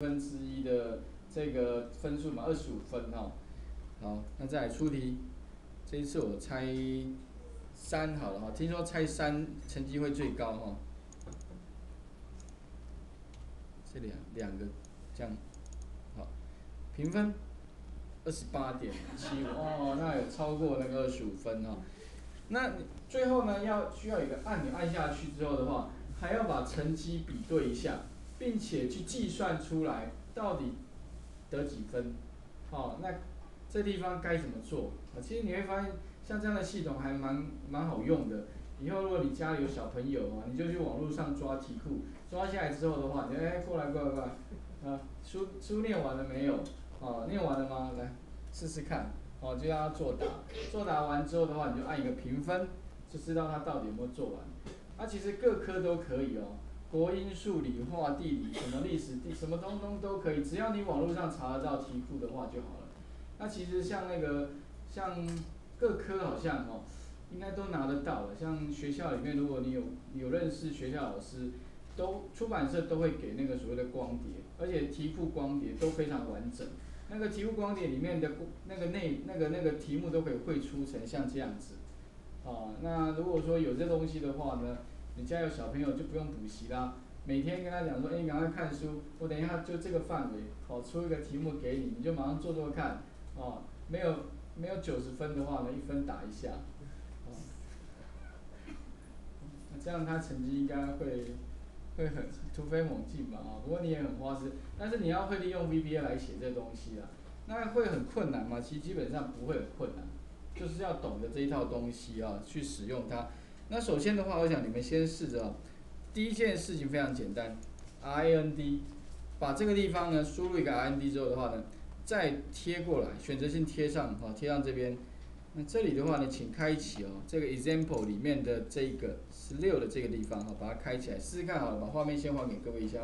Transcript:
分之一的这个分数嘛，二十五分哈。好，那再来出题，这一次我猜三好了哈，听说猜三成绩会最高哈。这两两个这样，好，评分二十八点七五哦，那有超过那个二十五分哈。那最后呢，要需要一个按钮按下去之后的话，还要把成绩比对一下。并且去计算出来到底得几分，好，那这地方该怎么做？啊，其实你会发现像这样的系统还蛮蛮好用的。以后如果你家里有小朋友啊，你就去网络上抓题库，抓下来之后的话，你哎过来过来过来，啊，书书念完了没有？啊，念完了吗？来试试看，哦，就让他作答，作答完之后的话，你就按一个评分，就知道他到底有没有做完。那其实各科都可以哦。国英数理化地理什么历史地什么通通都可以，只要你网络上查得到题库的话就好了。那其实像那个像各科好像哦，应该都拿得到的。像学校里面，如果你有有认识学校老师，都出版社都会给那个所谓的光碟，而且题库光碟都非常完整。那个题库光碟里面的那个内那个那个题目都可以绘出成像这样子。啊，那如果说有这东西的话呢？你家有小朋友就不用补习啦，每天跟他讲说，哎，赶快看书，我等一下就这个范围，好出一个题目给你，你就马上做做看，哦，没有没有九十分的话呢，一分打一下，哦，这样他成绩应该会会很突飞猛进吧，啊，不过你也很花痴，但是你要会利用 VBA 来写这东西啊，那会很困难吗？其实基本上不会很困难，就是要懂得这一套东西啊，去使用它。那首先的话，我想你们先试着，第一件事情非常简单，IND，把这个地方呢输入一个 IND 之后的话呢，再贴过来，选择性贴上，好，贴上这边。那这里的话呢，请开启哦，这个 example 里面的这个十六的这个地方，好，把它开起来，试试看好了，把画面先还给各位一下。